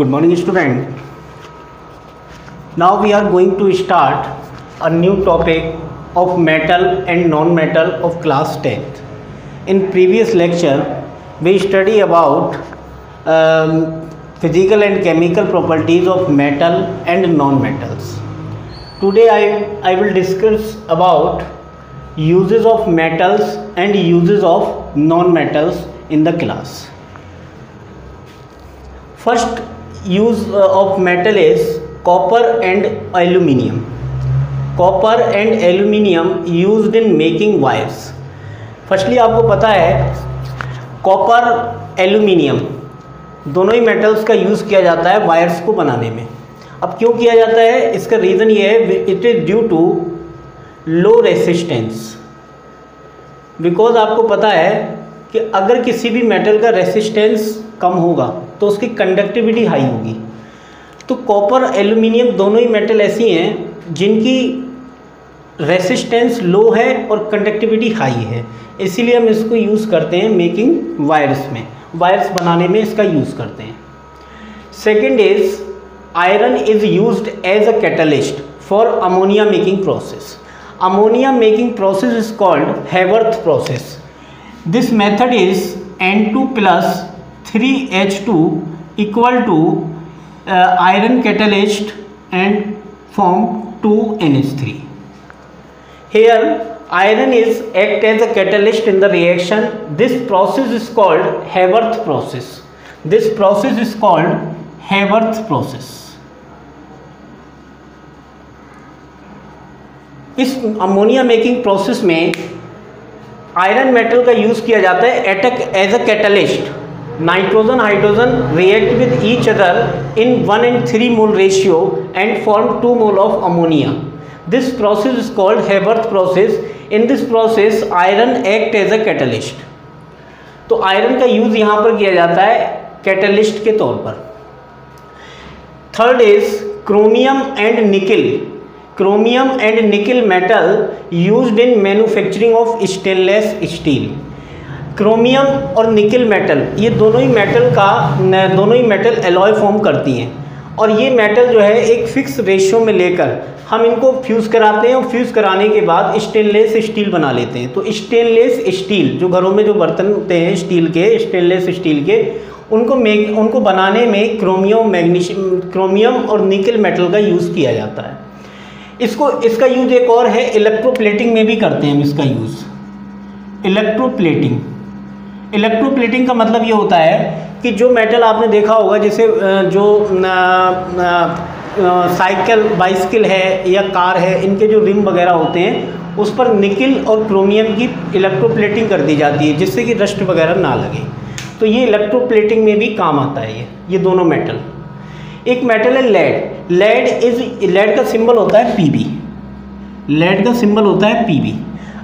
Good morning, student. Now we are going to start a new topic of metal and non-metal of class 10th. In previous lecture, we study about um, physical and chemical properties of metal and non-metals. Today I, I will discuss about uses of metals and uses of non-metals in the class. First use uh, of metal is copper and aluminium. Copper and aluminium used in making wires. Firstly आपको पता है copper aluminium दोनों ही metals का use किया जाता है wires को बनाने में अब क्यों किया जाता है इसका रीज़न ये है it is due to low resistance because आपको पता है कि अगर किसी भी मेटल का रेसिस्टेंस कम होगा तो उसकी कंडक्टिविटी हाई होगी। तो कॉपर एल्यूमिनियम दोनों ही मेटल ऐसी हैं जिनकी रेसिस्टेंस लो है और कंडक्टिविटी हाई है। इसीलिए हम इसको यूज़ करते हैं मेकिंग वायर्स में। वायर्स बनाने में इसका यूज़ करते हैं। Second is iron is used as a catalyst for ammonia making process ammonia making process is called Haworth process this method is N two plus three H two equal to iron catalyst and form two N H three here iron is act as a catalyst in the reaction this process is called Haworth process this process is called Haworth process इस ammonia making process में iron metal का use किया जाता है AITUC as a catalyst nitrogen hydrogen react with each other in one and three mole ratio and form two mole of ammonia this process is called Haber process in this process iron act as a catalyst तो iron का use यहाँ पर किया जाता है catalyst के तौर पर। Third is chromium and nickel chromium and nickel metal used in manufacturing of stainless steel chromium और निकिल मेटल ये दोनों ही मेटल का दोनों ही मेटल एलॉय फॉर्म करती हैं। और ये मेटल जो है, एक फिक्स रेशियो में लेकर हम इनको फ्यूज़ कराते हैं और फ्यूज़ कराने के बाद स्टेनलेस स्टील बना लेते हैं। तो स्टेनलेस स्टील जो घरों में जो बर्तन होते हैं स्टील के स्टेनलेस स्टील के, उनको मेक उनको बनाने में क्रोमियम मैग्नीशियम क्रोमियम और निकल मेटल का यूज़ किया जाता है। इसको, इसका यूज़ एक और है इलेक्ट्रोप्लेटिंग में भी करते हैं हम इसका यूज़ इलेक्ट्रोप्लेटिंग इलेक्ट्रोप्लेटिंग का मतलब ये होता है कि जो मेटल आपने देखा होगा, जैसे जो साइकिल बाइसिकल है या कार है, इनके जो रिम वगैरह होते हैं, उस पर निकिल और क्रोमियम की इलेक्ट्रोप्लेटिंग कर दी जाती है, जिससे कि रस्ट वगैरह ना लगे। तो ये इलेक्ट्रोप्लेटिंग में भी काम आता है ये ये दोनों मेटल एक मेटल है लेड लेड इज़ लेड का सिंबल होता है पीबी लेड का सिंबल होता है पीबी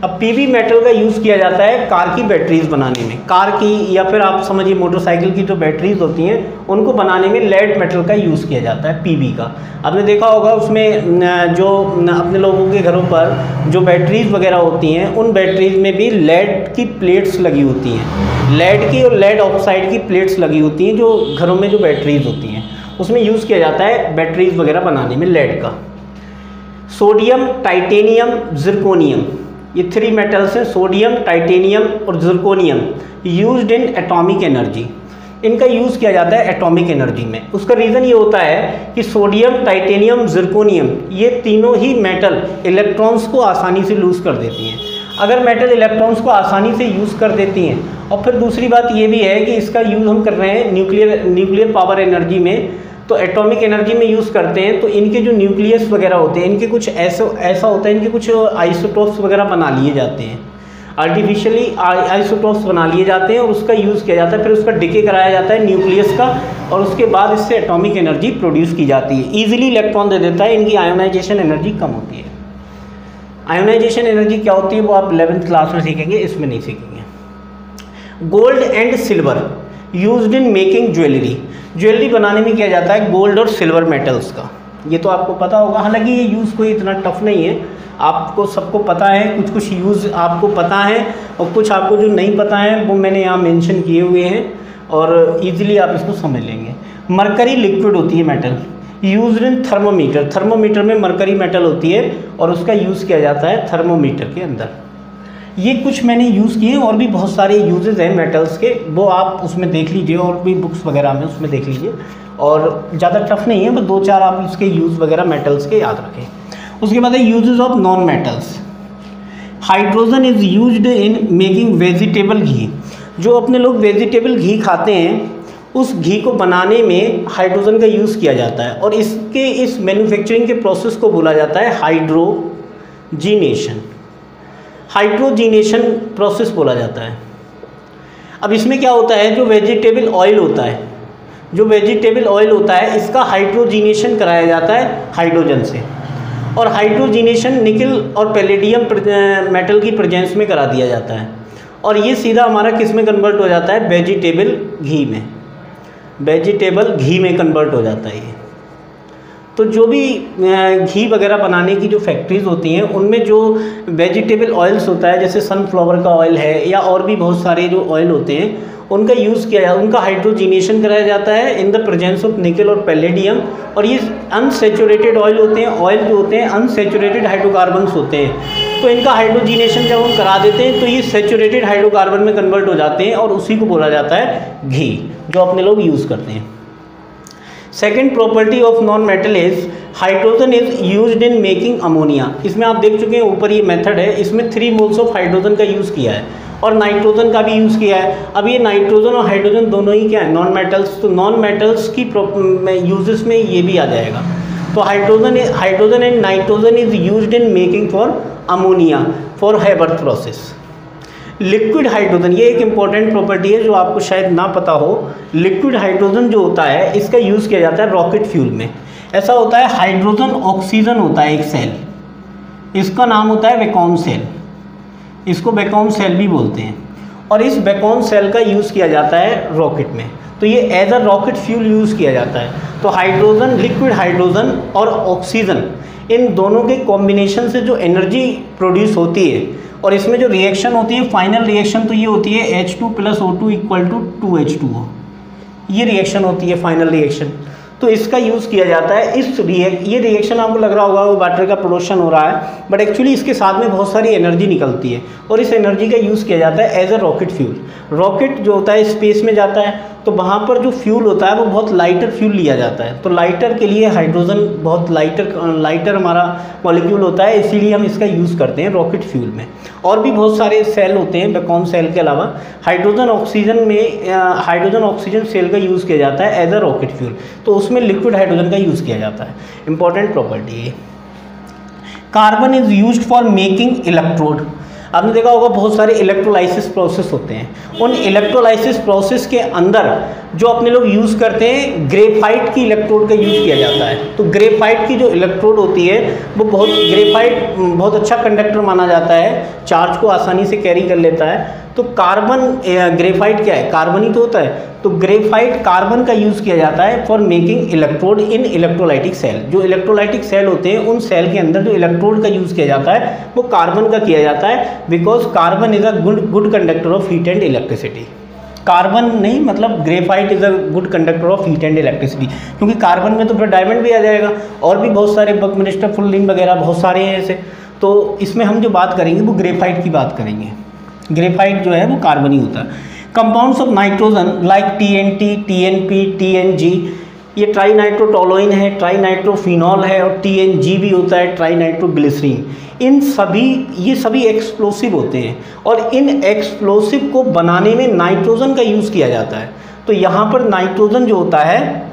अब पीवी मेटल का यूज़ किया जाता है कार की बैटरीज बनाने में। कार की या फिर आप समझिए मोटरसाइकिल की जो बैटरीज होती हैं, उनको बनाने में लेड मेटल का यूज़ किया जाता है पीवी का। आपने देखा होगा उसमें जो अपने लोगों के घरों पर जो बैटरीज वगैरह होती हैं, उन बैटरीज में भी लेड की प्लेट्स लगी होती हैं। लेड की और लेड ऑक्साइड की प्लेट्स लगी होती हैं, जो घरों में जो बैटरीज होती हैं। उसमें यूज़ किया जाता है बैटरीज वगैरह बनाने में लेड का। सोडियम टाइटेनियम जिरकोनियम ये थ्री मेटल्स हैं सोडियम टाइटेनियम और zirconium used in atomic energy इनका यूज़ किया जाता है एटॉमिक एनर्जी में। उसका रीज़न ये होता है कि सोडियम टाइटेनियम जर्कोनियम ये तीनों ही मेटल इलेक्ट्रॉन्स को आसानी से लूज़ कर देती हैं। अगर मेटल इलेक्ट्रॉन्स को आसानी से यूज़ कर देती हैं, और फिर दूसरी बात ये भी है कि इसका यूज़ हम कर रहे हैं न्यूक्लियर न्यूक्लियर पावर एनर्जी में। तो एटॉमिक एनर्जी में यूज़ करते हैं तो इनके जो न्यूक्लियस वगैरह होते हैं, इनके कुछ ऐसा ऐसा होता है, इनके कुछ आइसोटोप्स वगैरह बना लिए जाते हैं। आर्टिफिशियली आइसोटोप्स बना लिए जाते हैं और उसका यूज़ किया जाता है, फिर उसका डिके कराया जाता है न्यूक्लियस का, और उसके बाद इससे एटॉमिक एनर्जी प्रोड्यूस की जाती है। ईजिली इलेक्ट्रॉन दे देता है, इनकी आयोनाइजेशन एनर्जी कम होती है। आयोनाइजेशन एनर्जी क्या होती है, वो आप इलेवेंथ क्लास में सीखेंगे, इसमें नहीं सीखेंगे। Gold and silver use in making jewellery jewellery बनाने में किया जाता है गोल्ड और सिल्वर मेटल्स का। ये तो आपको पता होगा। हालाँकि ये यूज़ कोई इतना टफ नहीं है। आपको सबको पता है कुछ कुछ यूज़ आपको पता है और कुछ आपको जो नहीं पता है, वो मैंने यहाँ मेंशन किए हुए हैं और इजीली आप इसको समझ लेंगे। मरकरी लिक्विड होती है metal use in thermometer thermometer में मरकरी मेटल होती है और उसका यूज़ किया जाता है थर्मोमीटर के अंदर। ये कुछ मैंने यूज़ किए और भी बहुत सारे यूजेज हैं मेटल्स के। वो आप उसमें देख लीजिए और भी बुक्स वगैरह में उसमें देख लीजिए। और ज़्यादा टफ नहीं है बस दो चार आप इसके यूज़ वगैरह मेटल्स के याद रखें। उसके बाद है uses of non metals hydrogen is use in making vegetable ghee. जो अपने लोग वेजिटेबल घी खाते हैं, उस घी को बनाने में हाइड्रोजन का यूज़ किया जाता है। और इसके, इस मैन्युफैक्चरिंग के प्रोसेस को बोला जाता है हाइड्रोजीनेशन हाइड्रोजीनेशन प्रोसेस बोला जाता है। अब इसमें क्या होता है? जो वेजिटेबल ऑयल होता है, जो वेजिटेबल ऑयल होता है, इसका हाइड्रोजीनेशन कराया जाता है हाइड्रोजन से। और हाइड्रोजीनेशन निकल और पेलेडियम मेटल की प्रेजेंस में करा दिया जाता है। और ये सीधा हमारा किसमें कन्वर्ट हो जाता है? वेजिटेबल घी में। वेजिटेबल घी में कन्वर्ट हो जाता है ये। तो जो भी घी वगैरह बनाने की जो फैक्ट्रीज़ होती हैं, उनमें जो वेजिटेबल ऑयल्स होता है, जैसे सनफ्लावर का ऑयल है, या और भी बहुत सारे जो ऑयल होते हैं, उनका यूज़ किया जाता है उनका हाइड्रोजीनेशन कराया जाता है इन द प्रेजेंस ऑफ़ निकल और पैलेडियम और ये अनसेचुरेटेड ऑयल होते हैं ऑयल जो होते हैं अनसेचुरेटेड हाइड्रोकार्बन्स होते हैं। तो इनका हाइड्रोजीनेशन जब हम करा देते हैं तो ये सेचुरेटेड हाइड्रोकार्बन में कन्वर्ट हो जाते हैं, और उसी को बोला जाता है घी, जो अपने लोग यूज़ करते हैं। Second property of non metal is hydrogen is use in making ammonia इसमें आप देख चुके हैं, ऊपर ये मेथड है। इसमें थ्री मोल्स ऑफ़ हाइड्रोजन का यूज़ किया है और नाइट्रोजन का भी यूज़ किया है। अब ये नाइट्रोजन और हाइड्रोजन दोनों ही क्या है? नॉन मेटल्स तो नॉन मेटल्स की यूजेस में ये भी आ जाएगा। तो hydrogen hydrogen and nitrogen is use in making for ammonia for Haber process liquid hydrogen, ये एक इंपॉर्टेंट प्रॉपर्टी है जो आपको शायद ना पता हो। लिक्विड हाइड्रोजन जो होता है, इसका यूज़ किया जाता है रॉकेट फ्यूल में। ऐसा होता है हाइड्रोजन ऑक्सीजन होता है एक सेल इसका नाम होता है वेकॉम सेल इसको बेकॉन सेल भी बोलते हैं। और इस बेकॉन सेल का यूज़ किया जाता है रॉकेट में। तो ये as a rocket fuel use किया जाता है। तो हाइड्रोजन लिक्विड हाइड्रोजन और ऑक्सीजन इन दोनों के कॉम्बिनेशन से जो एनर्जी प्रोड्यूस होती है और इसमें जो रिएक्शन होती है फाइनल रिएक्शन तो ये होती है H two plus O two equal to two H two O ये रिएक्शन होती है फाइनल रिएक्शन तो इसका यूज़ किया जाता है। इस रिएक्ट ये रिएक्शन आपको लग रहा होगा, वो वाटर का प्रोडक्शन हो रहा है बट एक्चुअली इसके साथ में बहुत सारी एनर्जी निकलती है। और इस एनर्जी का यूज़ किया जाता है as a rocket fuel rocket जो होता है स्पेस में जाता है। तो वहाँ पर जो फ्यूल होता है, वो बहुत लाइटर फ्यूल लिया जाता है। तो लाइटर के लिए हाइड्रोजन बहुत लाइटर लाइटर हमारा मॉलिक्यूल होता है, इसीलिए हम इसका यूज़ करते हैं रॉकेट फ्यूल में। और भी बहुत सारे सेल होते हैं बेकॉन सेल के अलावा। हाइड्रोजन ऑक्सीजन में हाइड्रोजन ऑक्सीजन सेल का यूज़ किया जाता है एज अ रॉकेट फ्यूल तो उसमें लिक्विड हाइड्रोजन का यूज़ किया जाता है। इंपॉर्टेंट प्रॉपर्टी है carbon is use for making electrode आपने देखा होगा बहुत सारे इलेक्ट्रोलाइसिस प्रोसेस होते हैं। उन इलेक्ट्रोलाइसिस प्रोसेस के अंदर जो अपने लोग यूज़ करते हैं ग्रेफाइट की इलेक्ट्रोड का यूज़ किया जाता है। तो ग्रेफाइट की जो इलेक्ट्रोड होती है, वो बहुत ग्रेफाइट बहुत अच्छा कंडक्टर माना जाता है। चार्ज को आसानी से कैरी कर लेता है। तो कार्बन ग्रेफाइट क्या है? कार्बन ही तो होता है। तो ग्रेफाइट कार्बन का यूज़ किया जाता है for making electrode in electrolytic cell जो इलेक्ट्रोलाइटिक सेल होते हैं, उन सेल के अंदर जो इलेक्ट्रोड का यूज़ किया जाता है, वो कार्बन का किया जाता है because carbon is a good good conductor of heat and electricity carbon नहीं मतलब graphite is a good conductor of heat and electricity क्योंकि कार्बन में तो फिर डायमंड भी आ जाएगा। और भी बहुत सारे बक मिनिस्टर फुल वगैरह, बहुत सारे हैं ऐसे। तो इसमें हम जो बात करेंगे, वो ग्रेफाइट की बात करेंगे। ग्रेफाइट जो है वो कार्बन ही होता है। Compounds of nitrogen like T N T T N P T N G ये ट्राई नाइट्रोटोलोइन है ट्राई नाइट्रोफिनॉल है और टी एन जी भी होता है ट्राई नाइट्रोग्लिसरीन इन सभी, ये सभी एक्सप्लोसिव होते हैं और इन एक्सप्लोसिव को बनाने में नाइट्रोजन का यूज़ किया जाता है। तो यहाँ पर नाइट्रोजन जो होता है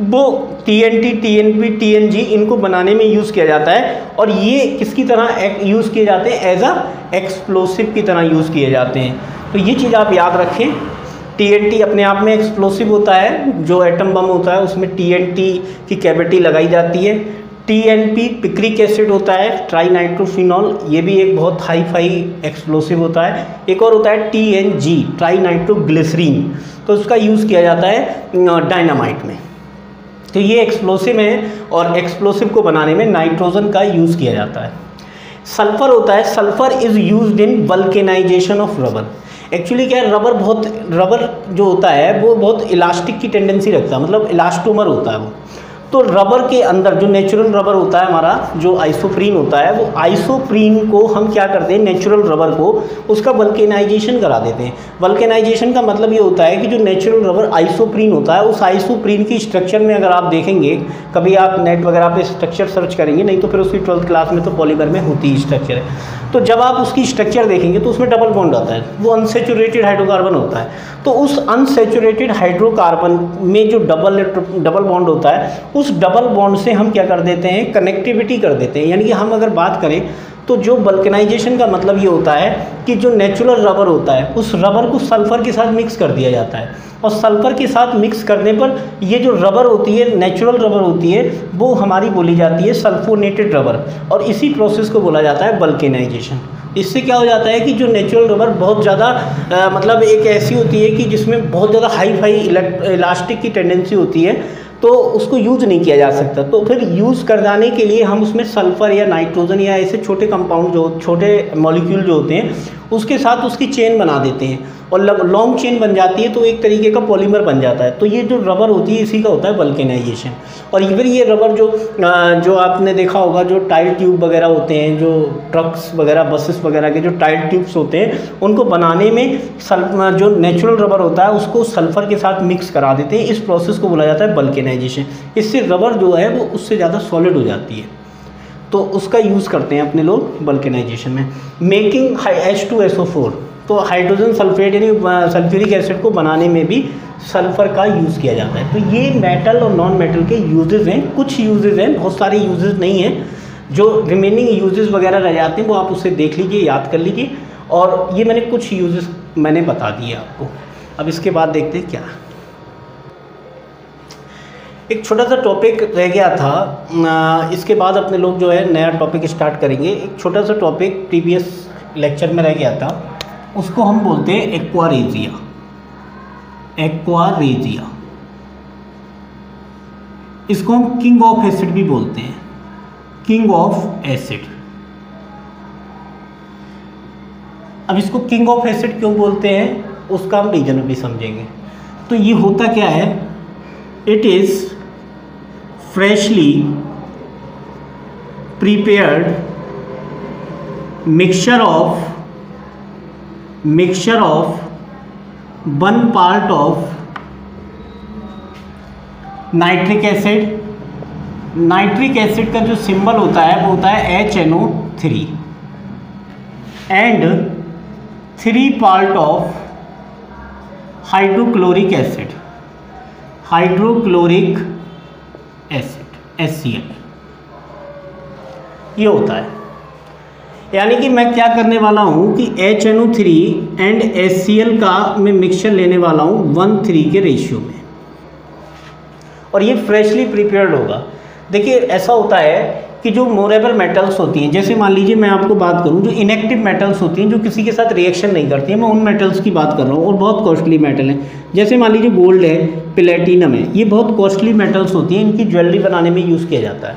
वो T N T T N P T N G इनको बनाने में यूज़ किया जाता है और ये किसकी तरह यूज़ किए जाते हैं? एज अ एक्सप्लोसिव की तरह यूज़ किए जाते हैं। तो ये चीज़ आप याद रखें। टी एन टी अपने आप में एक्सप्लोसिव होता है, जो एटम बम होता है, उसमें टी एन टी की कैविटी लगाई जाती है। T N P picric acid होता है ट्राई नाइट्रोफिनॉल ये भी एक बहुत हाई फाई एक्सप्लोसिव होता है। एक और होता है T N G try nitroglycerine तो उसका यूज़ किया जाता है डायनामाइट में। तो ये एक्सप्लोसिव है और एक्सप्लोसिव को बनाने में नाइट्रोजन का यूज़ किया जाता है। सल्फ़र होता है। Sulphur is use in vulcanization of rubber actually क्या है? रबर बहुत रबर जो होता है, वो बहुत इलास्टिक की टेंडेंसी रखता है। मतलब इलास्टोमर होता है वो। तो रबर के अंदर, जो नेचुरल रबर होता है हमारा, जो आइसोप्रीन होता है, वो आइसोप्रीन को हम क्या करते हैं नेचुरल रबर को उसका वल्केनाइजेशन करा देते हैं। वल्केनाइजेशन का मतलब ये होता है कि जो नेचुरल रबर आइसोप्रीन होता है, उस आइसोप्रीन की स्ट्रक्चर में अगर आप देखेंगे, कभी आप नेट वगैरह पे स्ट्रक्चर सर्च करेंगे, नहीं तो फिर उसकी ट्वेल्थ क्लास में तो पॉलीमर में होती ही स्ट्रक्चर है। तो जब आप उसकी स्ट्रक्चर देखेंगे तो उसमें डबल बॉन्ड आता है। वो अनसेचुरेटेड हाइड्रोकार्बन होता है। तो उस अनसेचुरेटेड हाइड्रोकार्बन में जो डबल डबल बॉन्ड होता है, उस डबल बॉन्ड से हम क्या कर देते हैं? कनेक्टिविटी कर देते हैं। यानी कि हम अगर बात करें तो जो बल्कनाइजेशन का मतलब ये होता है कि जो नेचुरल रबर होता है, उस रबर को सल्फ़र के साथ मिक्स कर दिया जाता है। और सल्फ़र के साथ मिक्स करने पर ये जो रबर होती है नेचुरल रबर होती है, वो हमारी बोली जाती है सल्फोनेटेड रबर और इसी प्रोसेस को बोला जाता है बल्केनाइजेशन इससे क्या हो जाता है कि जो नेचुरल रबर बहुत ज़्यादा मतलब एक ऐसी होती है कि जिसमें बहुत ज़्यादा हाई फाई इलास्टिक की टेंडेंसी होती है तो उसको यूज़ नहीं किया जा सकता। तो फिर यूज़ कर जाने के लिए हम उसमें सल्फ़र या नाइट्रोजन या ऐसे छोटे कंपाउंड जो, छोटे मॉलिक्यूल जो होते हैं उसके साथ उसकी चेन बना देते हैं। और लॉन्ग चेन बन जाती है तो एक तरीके का पॉलीमर बन जाता है। तो ये जो रबर होती है, इसी का होता है बल्केनाइजेशन और फिर ये रबर जो जो आपने देखा होगा, जो टाइल ट्यूब वगैरह होते हैं, जो ट्रक्स वगैरह बसेस वगैरह के जो टाइल ट्यूब्स होते हैं, उनको बनाने में जो नेचुरल रबर होता है, उसको सल्फ़र के साथ मिक्स करा देते हैं। इस प्रोसेस को बोला जाता है बल्केनाइजेशन इससे रबर जो है, वो उससे ज़्यादा सॉलिड हो जाती है। तो उसका यूज़ करते हैं अपने लोग बल्केनाइजेशन में। Making H two S O four तो हाइड्रोजन सल्फेट यानी सल्फ्यूरिक एसिड को बनाने में भी सल्फ़र का यूज़ किया जाता है। तो ये मेटल और नॉन मेटल के यूजेज़ हैं, कुछ यूजेज़ हैं, बहुत सारे यूजेज़ नहीं हैं। जो रिमेनिंग यूजेज़ वगैरह रह जाते हैं, वो आप उसे देख लीजिए, याद कर लीजिए। और ये मैंने कुछ यूजेस मैंने बता दिए आपको। अब इसके बाद देखते हैं क्या। एक छोटा सा टॉपिक रह गया था। इसके बाद अपने लोग जो है नया टॉपिक स्टार्ट करेंगे। एक छोटा सा टॉपिक प्रीवियस लेक्चर में रह गया था। उसको हम बोलते हैं एक्वारेजिया एक्वारेजिया इसको हम किंग ऑफ़ एसिड भी बोलते हैं। किंग ऑफ़ एसिड अब इसको किंग ऑफ़ एसिड क्यों बोलते हैं, उसका हम रीजन भी समझेंगे। तो ये होता क्या है? It is freshly prepared mixture of mixture of one part of nitric acid nitric acid का जो सिंबल होता है, वो होता है H N O three and three part of hydrochloric acid hydrochloric acid S ये होता है। यानी कि मैं क्या करने वाला हूँ कि H N O three and S C L का मैं मिक्सचर लेने वाला हूँ वन थ्री के रेशियो में। और ये फ्रेशली प्रिपेयर्ड होगा। देखिए, ऐसा होता है कि जो मोरेबल मेटल्स होती हैं, जैसे मान लीजिए मैं आपको बात करूँ, जो इनएक्टिव मेटल्स होती हैं, जो किसी के साथ रिएक्शन नहीं करती हैं, मैं उन मेटल्स की बात कर रहा हूँ, और बहुत कॉस्टली मेटल हैं। जैसे मान लीजिए गोल्ड है प्लेटिनम है, ये बहुत कॉस्टली मेटल्स होती हैं, इनकी ज्वेलरी बनाने में यूज़ किया जाता है।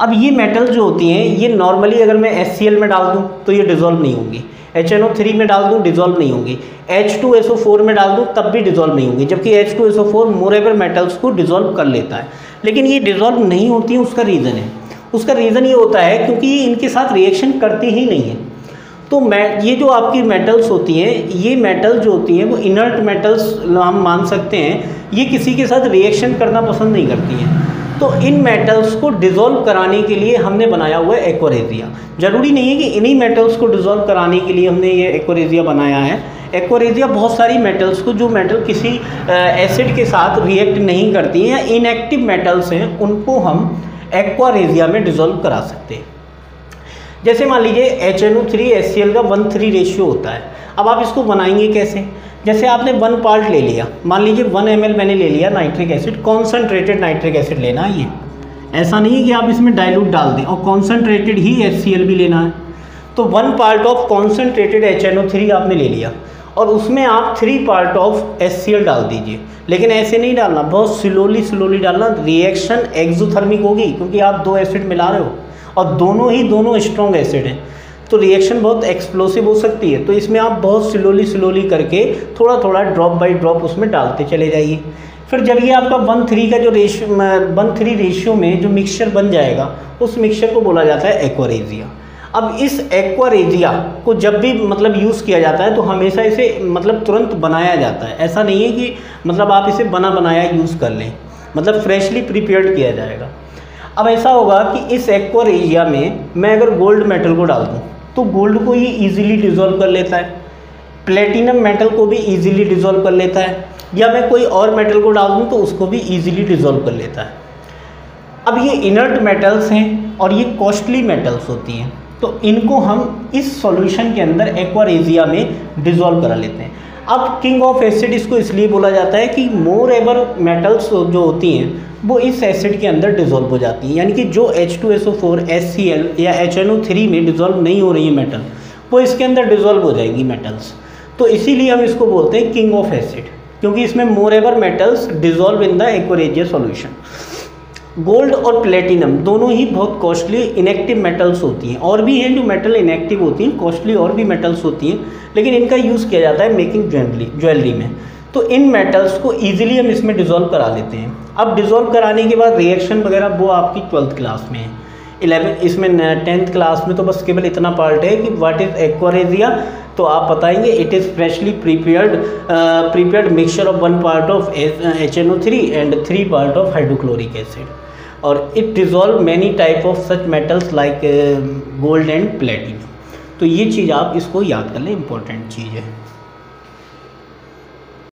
अब ये मेटल जो होती हैं, ये नॉर्मली अगर मैं एस में डाल दूँ तो ये डिज़ोल्व नहीं होंगी। एच एन ओ थ्री में डाल दूँ डिज़ोल्व नहीं होंगी। H two S O four में डाल दूँ, तब भी डिज़ोल्व नहीं होंगी। जबकि H two S O four मोरेबल metals को डिज़ोल्व कर लेता है। लेकिन ये डिज़ोल्व नहीं होती है उसका रीज़न है। उसका रीज़न ये होता है क्योंकि ये इनके साथ रिएक्शन करती ही नहीं है। तो मैं, ये जो आपकी मेटल्स होती हैं, ये मेटल जो होती हैं, वो इनर्ट मेटल्स हम मान सकते हैं, ये किसी के साथ रिएक्शन करना पसंद नहीं करती हैं। तो इन मेटल्स को डिज़ोल्व कराने के लिए हमने बनाया हुआ है एक्वरेजिया ज़रूरी नहीं है कि इन्हीं मेटल्स को डिज़ोल्व कराने के लिए हमने ये एक्वरेजिया बनाया है। एक्वरेजिया बहुत सारी मेटल्स को जो मेटल किसी एसिड के साथ रिएक्ट नहीं करती हैं या इनएक्टिव मेटल्स हैं, उनको हम एक्वारेजिया में डिज़ोल्व करा सकते हैं। जैसे मान लीजिए H N O three S C L का वन थ्री रेशियो होता है। अब आप इसको बनाएँगे कैसे? जैसे आपने वन पार्ट ले लिया। मान लीजिए वन एम मैंने ले लिया nitric acid concentrated nitric acid लेना है ये। ऐसा नहीं है कि आप इसमें डाइल्यूट डाल दें, और कॉन्सनट्रेटेड ही एच भी लेना है। तो one part of concentrated H आपने ले लिया। और उसमें आप थ्री पार्ट ऑफ़ एस डाल दीजिए। लेकिन ऐसे नहीं डालना, बहुत स्लोली स्लोली डालना। रिएक्शन एक्जोथर्मिक होगी, क्योंकि आप दो एसिड मिला रहे हो। और दोनों ही, दोनों स्ट्रॉन्ग एसिड हैं। तो रिएक्शन बहुत एक्सप्लोसिव हो सकती है। तो इसमें आप बहुत स्लोली स्लोली करके थोड़ा थोड़ा ड्रॉप बाई ड्रॉप उसमें डालते चले जाइए। फिर जब ये आपका वन थ्री का जो रेशियो वन थ्री रेशियो में जो मिक्सचर बन जाएगा, उस मिक्सचर को बोला जाता है एक्वारेजिया अब इस एक्वारेजिया को जब भी मतलब यूज़ किया जाता है तो हमेशा इसे मतलब तुरंत बनाया जाता है। ऐसा नहीं है कि मतलब आप इसे बना बनाया यूज़ कर लें। मतलब फ्रेशली प्रिपेयर्ड किया जाएगा। अब ऐसा होगा कि इस एक्वारेजिया में मैं अगर गोल्ड मेटल को डाल दूँ तो गोल्ड को ये इजीली डिज़ोल्व कर लेता है। प्लेटिनम मेटल को भी इजीली डिज़ोल्व कर लेता है। या मैं कोई और मेटल को डाल दूँ तो उसको भी इजीली डिज़ोल्व कर लेता है। अब ये इनर्ट मेटल्स हैं और ये कॉस्टली मेटल्स होती हैं। तो इनको हम इस सॉल्यूशन के अंदर एक्वारेजिया में डिज़ोल्व करा लेते हैं। अब किंग ऑफ़ एसिड इसको इसलिए बोला जाता है कि मोर एवर मेटल्स जो होती हैं, वो इस एसिड के अंदर डिज़ोल्व हो जाती हैं। यानी कि जो H two S O four S C L या एच एन ओ थ्री में डिज़ोल्व नहीं हो रही है मेटल वो इसके अंदर डिज़ोल्व हो जाएगी मेटल्स तो इसीलिए हम इसको बोलते हैं किंग ऑफ़ एसिड क्योंकि इसमें moreover metals dissolve in the aqua regia solution gold और प्लेटिनम दोनों ही बहुत कॉस्टली इनेक्टिव मेटल्स होती हैं। और भी हैं जो मेटल इनेक्टिव होती हैं कॉस्टली और भी मेटल्स होती हैं, लेकिन इनका यूज़ किया जाता है मेकिंग ज्वेलरी ज्वेलरी में। तो इन मेटल्स को ईजिली हम इसमें डिज़ोल्व करा लेते हैं। अब डिज़ोल्व कराने के बाद रिएक्शन वगैरह वो आपकी ट्वेल्थ क्लास में है। इलेवन इसमें टेंथ क्लास में तो बस केवल इतना पार्ट है कि व्हाट इज़ एक्वारेजिया तो आप बताएँगे it is freshly prepared prepared mixture of one part of H N O three and three part of hydrochloric acid और it dissolve many type of such metals like gold and platinum तो ये चीज़ आप इसको याद कर लें important चीज़ है।